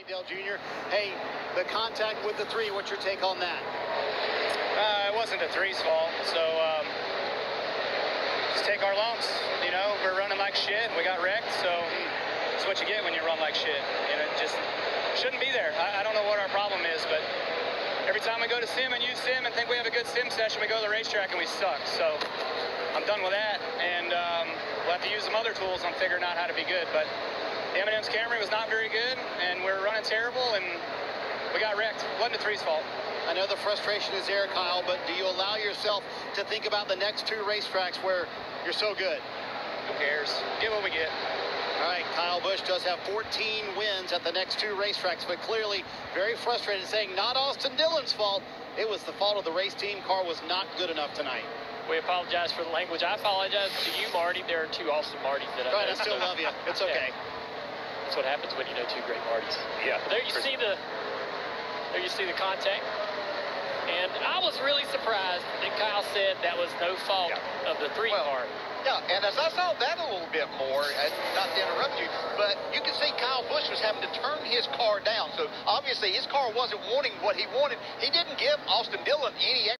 Okay, Dale Jr. Hey, the contact with the three, what's your take on that? Uh, it wasn't the three's fault, so um, just take our lumps. You know, we're running like shit. We got wrecked, so it's what you get when you run like shit. And it just shouldn't be there. I, I don't know what our problem is, but every time we go to sim and use sim and think we have a good sim session, we go to the racetrack and we suck. So I'm done with that, and um, we'll have to use some other tools on figuring out how to be good. But the M&M's Camry was not very good, and we are running terrible, and we got wrecked. Wasn't the three's fault. I know the frustration is there, Kyle, but do you allow yourself to think about the next two racetracks where you're so good? Who cares? Get what we get. All right, Kyle Busch does have 14 wins at the next two racetracks, but clearly very frustrated, saying not Austin Dillon's fault. It was the fault of the race team. Car was not good enough tonight. We apologize for the language. I apologize to you, Marty. There are two Austin Martys that I Right, I still love you. It's okay. Yeah. That's what happens when you know two great Martys. Yeah. There you see the there you see the contact. And I was really surprised that Kyle said that was no fault Yeah. of the three Well, car. Yeah, and as I saw that a little bit more, and not to interrupt you, but you can see Kyle Busch was having to turn his car down. So obviously his car wasn't wanting what he wanted. He didn't give Austin Dillon any